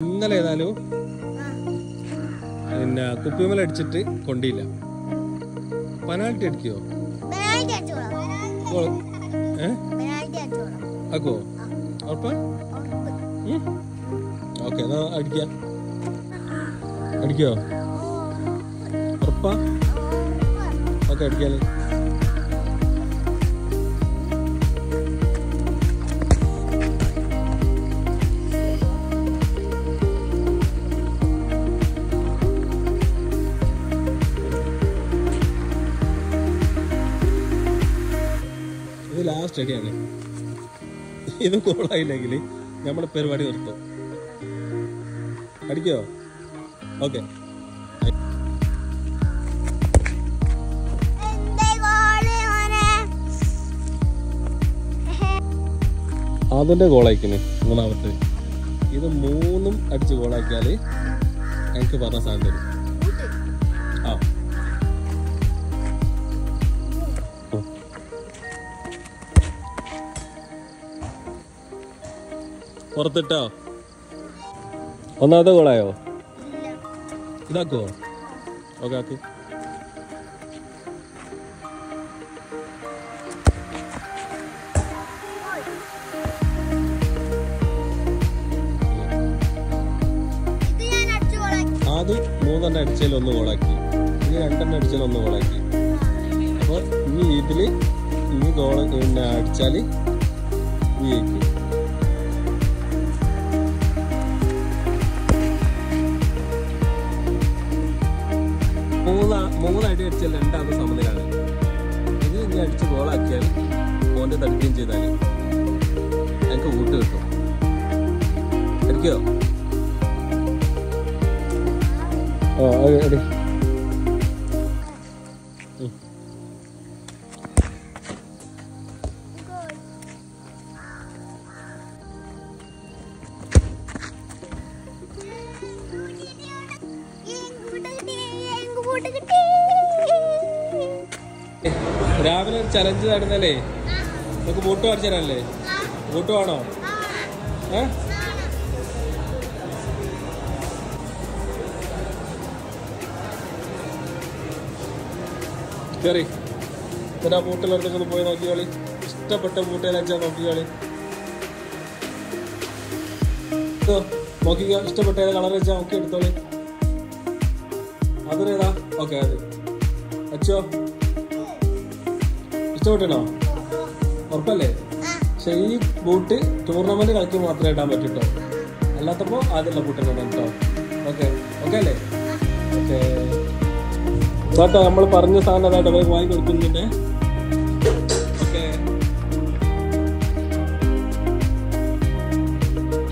ഇന്നലെ ഏതായാലും പിന്നെ കുപ്പിമല അടിച്ചിട്ട് കൊണ്ടില്ല പനാൽറ്റി അടിക്കോ ആക്കോ ഉറപ്പ്. ഓക്കെ എന്നാ അടിക്ക അടിക്കോ ഉറപ്പാ. ഓക്കെ അടിക്കാൽ. ലാസ്റ്റ് അടിയാണ് ഇത് കോളായില്ലെങ്കിൽ നമ്മുടെ പരിപാടി നിർത്തും. അടിക്കോ ഓക്കെ അതിന്റെ ഗോൾ മോനെ. അതിന്റെ ഗോളയക്കിന് മൂന്നാമത്തെ. ഇത് മൂന്നും അടിച്ച് ഗോളാക്കിയാൽ എനിക്ക് പറഞ്ഞ സാധനം തരും. ആ. പുറത്തിട്ടോ? ഒന്നാമത്തെ ഗോളായോ. ഇതാക്കോ ഓക്കെ ആക്കി. ആദ്യം മൂന്നെണ്ണം അടിച്ചതിൽ ഒന്ന് ഗോളാക്കി. ഇനി രണ്ടെണ്ണം അടിച്ചതിൽ ഒന്ന് ഗോളാക്കി. അപ്പോൾ ഇനി ഇതിൽ ഇനി ഗോൾ പിന്നെ അടിച്ചാൽ ഈ ജയിക്കും മൂന്ന് മൂന്നടി അടി അടിച്ചാൽ രണ്ടാമത് സമനിലാണ് ഇത് ഇനി അടിച്ച് ഗോളാക്കിയാൽ ഓന്റെ തടുക്കുകയും ചെയ്താൽ എനിക്ക് ഊട്ട് കിട്ടും. അടിക്കോ? ആ അടി. രാവിലെ ഒരു ചലഞ്ച് നടന്നല്ലേ? നമുക്ക് ബൂട്ട് കാണിച്ചു തരാനല്ലേ? ബൂട്ട് വേണോ? ഏ? കയറി ആ ബൂട്ടിലൊക്കെ പോയി നോക്കിയോളി ഇഷ്ടപ്പെട്ട ബൂട്ട് നോക്കി കളി. നോക്കിക്കോ. ഇഷ്ടപ്പെട്ട കളർ വെച്ചാൽ നോക്കി എടുത്തോളി. അതിനേതാ ഓക്കെ അത്. അച്ചോ? ഇഷ്ടപ്പെട്ടോ ഉറപ്പല്ലേ? പക്ഷെ ഈ ബൂട്ട് ടൂർണമെന്റ് കളിക്കുമ്പോൾ മാത്രമേ ഇടാൻ പറ്റൂട്ടോ. അല്ലാത്തപ്പോ ആദ്യമുള്ള ബൂട്ട് തന്നെ കേട്ടോ. ഓക്കെ ഓക്കെ അല്ലേ? ഓക്കെ. നമ്മൾ പറഞ്ഞ സാധനം അതായിട്ട് അവർക്ക് വാങ്ങി കൊടുക്കുന്നുണ്ട്.